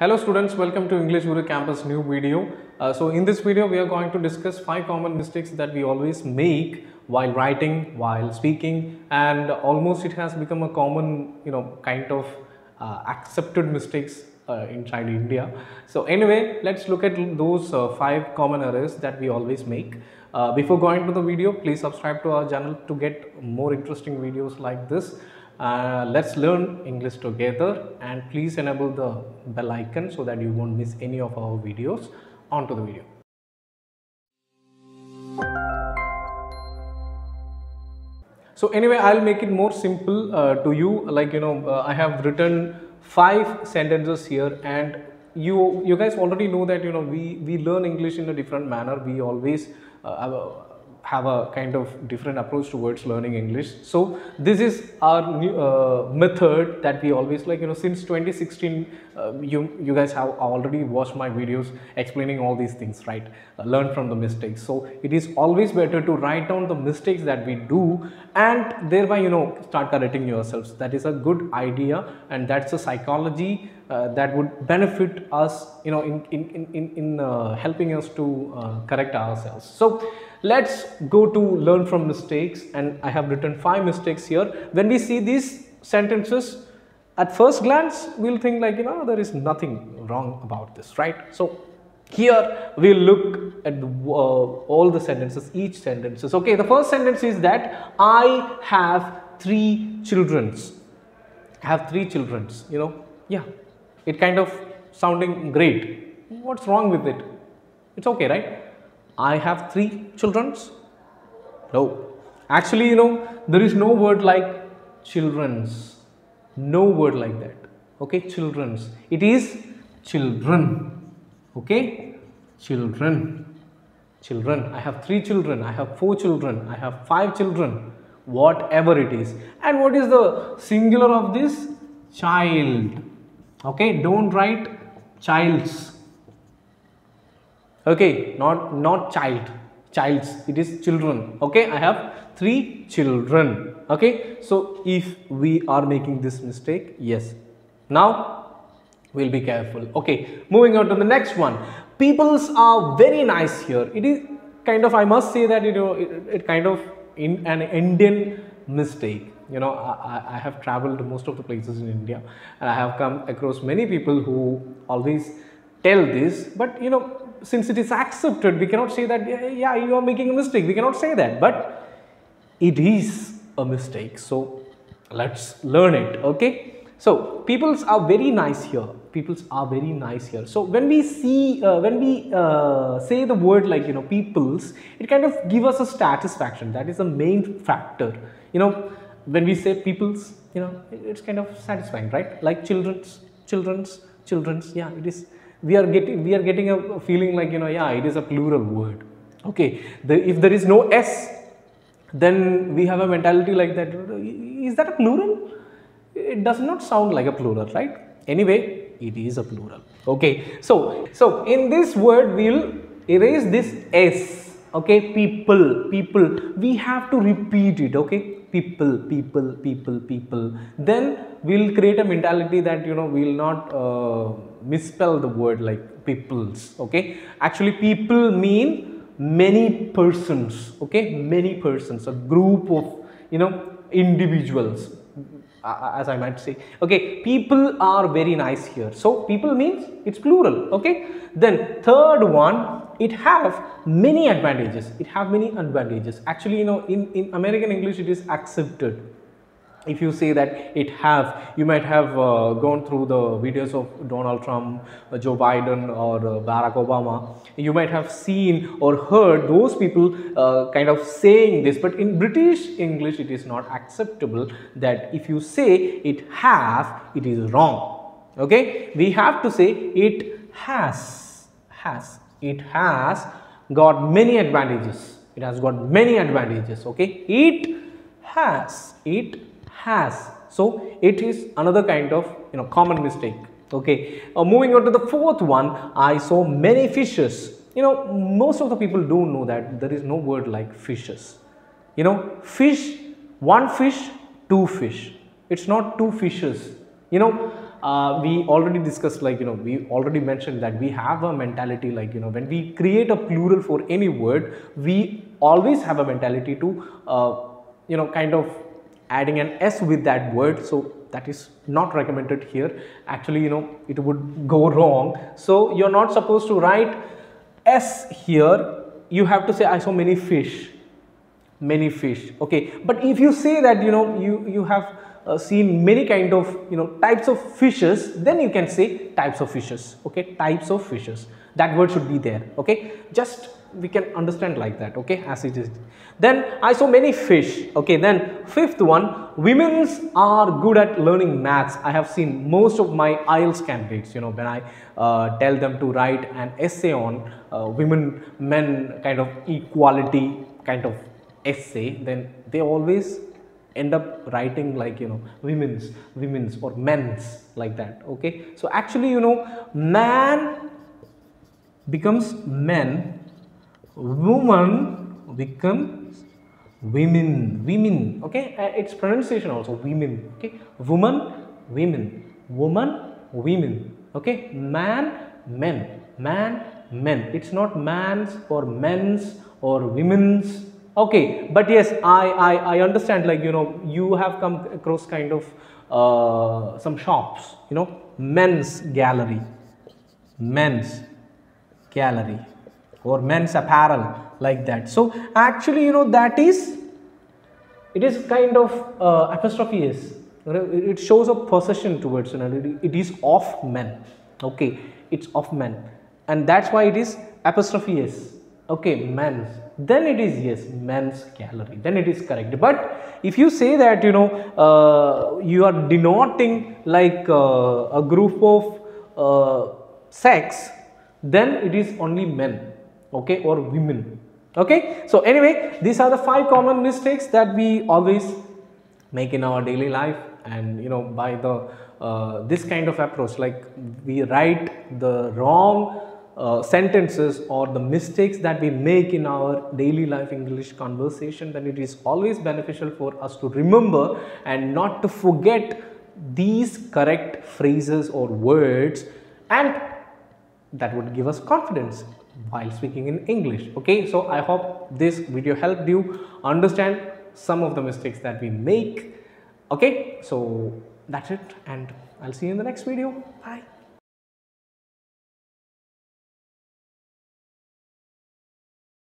Hello students, welcome to English Guru Campus new video. Uh, so in this video we are going to discuss five common mistakes that we always make while writing, while speaking and almost it has become a common you know kind of uh, accepted mistakes uh, inside India. So anyway, let's look at those uh, five common errors that we always make. Uh, before going to the video, please subscribe to our channel to get more interesting videos like this. Uh, let's learn English together and please enable the bell icon so that you won't miss any of our videos. On to the video. So anyway, I'll make it more simple uh, to you. Like you know, uh, I have written five sentences here, and you you guys already know that you know we we learn English in a different manner. We always uh, have, a, kind of different approach towards learning English. So this is our new uh, method that we always like. You know, since 2016, uh, you you guys have already watched my videos explaining all these things, right? Uh, learn from the mistakes. So it is always better to write down the mistakes that we do and thereby you know start correcting yourselves. That is a good idea, and that's a psychology uh, that would benefit us, you know, in in in in, in uh, helping us to uh, correct ourselves. So let's go to learn from mistakes, and I have written five mistakes here. When we see these sentences at first glance we'll think like you know there is nothing wrong about this right? So here we'll look at the, uh, all the sentences each sentences. Okay the first sentence is that i have three childrens I have three childrens you know? Yeah it kind of sounding great. What's wrong with it? It's okay right i have three childrens no. Actually you know there is no word like children's no word like that. Okay? Children's it is children. Okay? Children. Children. I have three children. I have four children. I have five children. Whatever it is. And what is the singular of this? Child. Okay? Don't write childs okay not not child childs it is children. Okay i have three children. Okay so if we are making this mistake yes. Now we'll be careful. Okay moving on to the next one. Peoples are very nice here. It is kind of i must say that you know it, it kind of in an indian mistake. You know I, I have traveled most of the places in india. And i have come across many people who always tell this but you know since it is accepted we cannot say that yeah, you are making a mistake. We cannot say that but it is a mistake. So let's learn it okay? So peoples are very nice here. Peoples are very nice here. So when we see uh, when we uh, say the word like you know peoples it kind of give us a satisfaction. That is the main factor. You know when we say peoples you know it's kind of satisfying right? Like children's children's children's yeah it is we are getting we are getting a feeling like you know yeah it is a plural word. Okay the, if there is no s then we have a mentality like that is that a plural? It does not sound like a plural right? Anyway it is a plural. Okay so so in this word we'll erase this s okay? People people we have to repeat it okay? People people people people. Then we'll create a mentality that you know we'll not uh, misspell the word like peoples okay? Actually people mean many persons okay? Many persons a group of you know individuals as i might say. Okay people are very nice here. So people means it's plural okay? Then third one it have many advantages. It have many advantages. Actually you know in in american english it is accepted if you say that it have you might have uh, gone through the videos of donald trump uh, joe biden or uh, barack obama. You might have seen or heard those people uh, kind of saying this but in british english it is not acceptable that if you say it have it is wrong. Okay? We have to say it has has it has got many advantages. It has got many advantages. Okay? It has it has. So it is another kind of you know common mistake. Okay. Uh, moving on to the fourth one i saw many fishes. You know most of the people don't know that there is no word like fishes. You know fish one fish two fish. It's not two fishes. You know uh, we already discussed like you know we already mentioned that we have a mentality like you know when we create a plural for any word we always have a mentality to uh, you know kind of adding an s with that word. So that is not recommended here. Actually you know it would go wrong. So you're not supposed to write s here. You have to say i saw many fish. Many fish. Okay. But if you say that you know you you have uh, seen many kind of you know types of fishes then you can say types of fishes. Okay. Types of fishes. That word should be there. Okay. Just we can understand like that okay as it is. Then i saw many fish okay then fifth one women's are good at learning maths. I have seen most of my ielts candidates you know when i uh, tell them to write an essay on uh, women men kind of equality kind of essay then they always end up writing like you know women's women's or men's like that okay. So actually you know man becomes men woman becomes women women okay? Uh, its pronunciation also women okay? Woman women woman women okay? Man men man men. It's not man's or men's or women's okay? But yes I, I i understand like you know you have come across kind of uh, some shops you know? Men's gallery men's gallery or men's apparel like that. So actually you know that is it is kind of uh, apostrophe s. It shows a possession towards you know, it is of men. Okay it's of men. And that's why it is apostrophe s. Okay men's. Then it is yes men's gallery. Then it is correct. But if you say that you know uh, you are denoting like uh, a group of uh, sex then it is only men okay or women. Okay? So anyway these are the five common mistakes that we always make in our daily life. And you know by the uh, this kind of approach like we write the wrong uh, sentences or the mistakes that we make in our daily life English conversation then it is always beneficial for us to remember and not to forget these correct phrases or words and that would give us confidence while speaking in English. Okay, so I hope this video helped you understand some of the mistakes that we make. Okay, so that's it and I'll see you in the next video. Bye.